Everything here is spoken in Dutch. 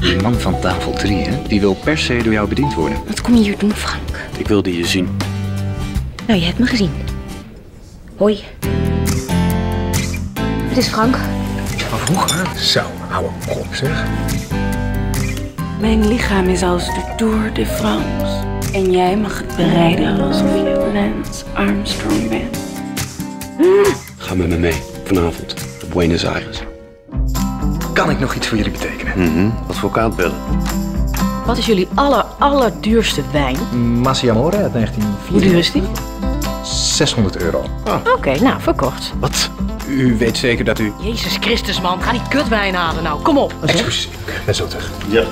Die man van tafel 3, hè? Die wil per se door jou bediend worden. Wat kom je hier doen, Frank? Ik wilde je zien. Nou, je hebt me gezien. Hoi. Het is Frank. Van vroeger? Zo, hou op, zeg. Mijn lichaam is als de Tour de France. En jij mag het bereiden alsof je Lance Armstrong bent. Ga met me mee. Vanavond. Op Buenos Aires. Kan ik nog iets voor jullie betekenen? Advocaatbellen. Wat is jullie aller, allerduurste wijn? Massiamore uit Hoe 1904. duur is die? 600 euro. Oké, nou, verkocht. Wat? U weet zeker dat u... Jezus Christus, man. Ga die kutwijn halen nou. Kom op. Excuus, ik ben zo terug. Ja.